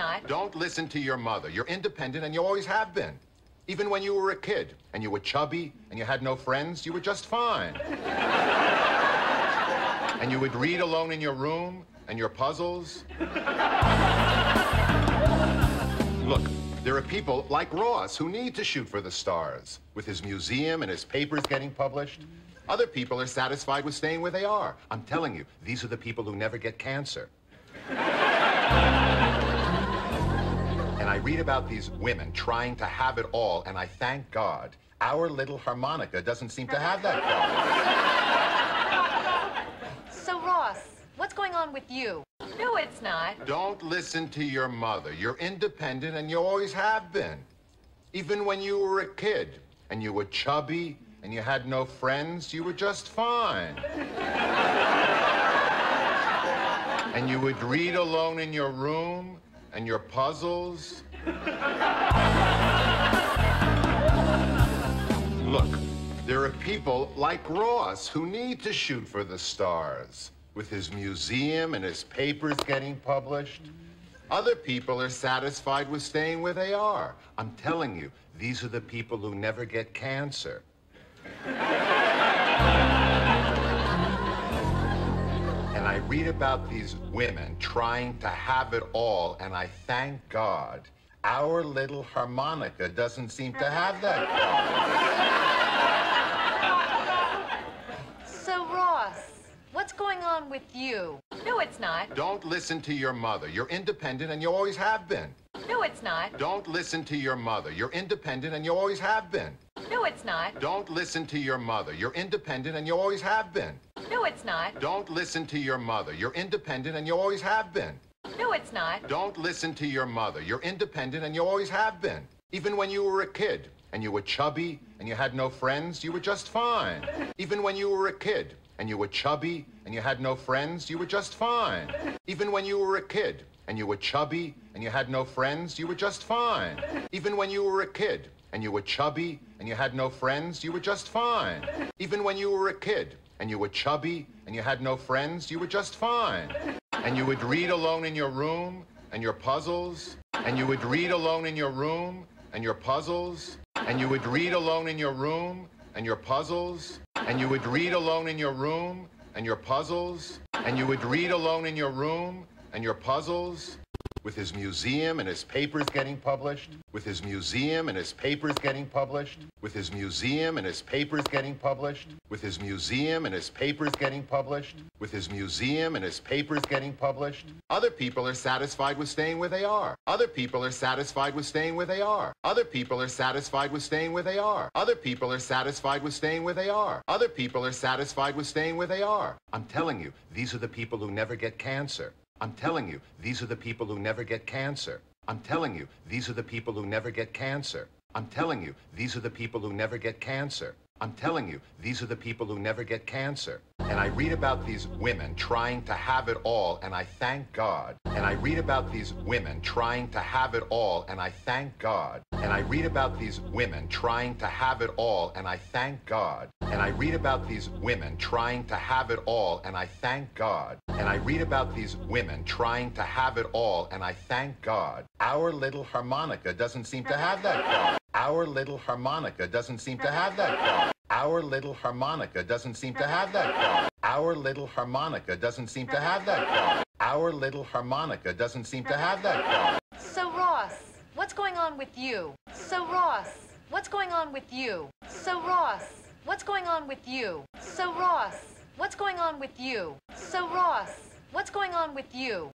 not. Don't listen to your mother. You're independent and you always have been. Even when you were a kid and you were chubby and you had no friends, you were just fine. and you would read alone in your room and your puzzles. Look, there are people like Ross who need to shoot for the stars with his museum and his papers getting published. Other people are satisfied with staying where they are. I'm telling you, these are the people who never get cancer. And I read about these women trying to have it all, and I thank God our little harmonica doesn't seem to have that problem. So, Ross, what's going on with you? No, it's not. Don't listen to your mother. You're independent, and you always have been. Even when you were a kid, and you were chubby, and you had no friends, you were just fine. and you would read alone in your room, and your puzzles. Look, there are people like Ross who need to shoot for the stars with his museum and his papers getting published. Other people are satisfied with staying where they are. I'm telling you, these are the people who never get cancer. And I read about these women trying to have it all, and I thank God our little harmonica doesn't seem to have that problem. So, Ross, what's going on with you? No, it's not. Don't listen to your mother. You're independent, and you always have been. No, it's not. Don't listen to your mother. You're independent, and you always have been. No, it's not. Don't listen to your mother. You're independent, and you always have been. No, it's not. Don't listen to your mother. You're independent, and you always have been. No, it's not. Don't listen to your mother. You're independent, and you always have been. Even when you were a kid, and you were chubby, and you had no friends, you were just fine. Even when you were a kid, and you were chubby, and you had no friends, you were just fine. Even when you were a kid, and you were chubby, and you had no friends, you were just fine. Even when you were a kid, and you were chubby, and you had no friends, you were just fine. Even when you were a kid, and you were chubby, and you had no friends, you were just fine. And you would read alone in your room, and your puzzles, and you would read alone in your room, and your puzzles, and you would read alone in your room, and your puzzles, and you would read alone in your room, and your puzzles, and you would read alone in your room, and your puzzles, with his museum and his papers getting published, with his museum and his papers getting published, with his museum and his papers getting published, with his museum and his papers getting published, with his museum and his papers getting published. Other people are satisfied with staying where they are. Other people are satisfied with staying where they are. Other people are satisfied with staying where they are. Other people are satisfied with staying where they are. Other people are satisfied with staying where they are. I'm telling you, these are the people who never get cancer. I'm telling you, these are the people who never get cancer. I'm telling you, these are the people who never get cancer. I'm telling you, these are the people who never get cancer. I'm telling you, these are the people who never get cancer. And I read about these women trying to have it all, and I thank God. And I read about these women trying to have it all, and I thank God. And I read about these women trying to have it all, and I thank God. And I read about these women trying to have it all, and I thank God. And I read about these women trying to have it all, and I thank God. Our little harmonica doesn't seem to have that problem. Our little harmonica doesn't seem to have that problem. Our little harmonica doesn't seem to have that problem. Our little harmonica doesn't seem to have that problem. Our little harmonica doesn't seem to have that problem. So, Ross, what's going on with you? So, Ross, what's going on with you? So, Ross, what's going on with you? So, Ross, what's going on with you? So, Ross, what's going on with you?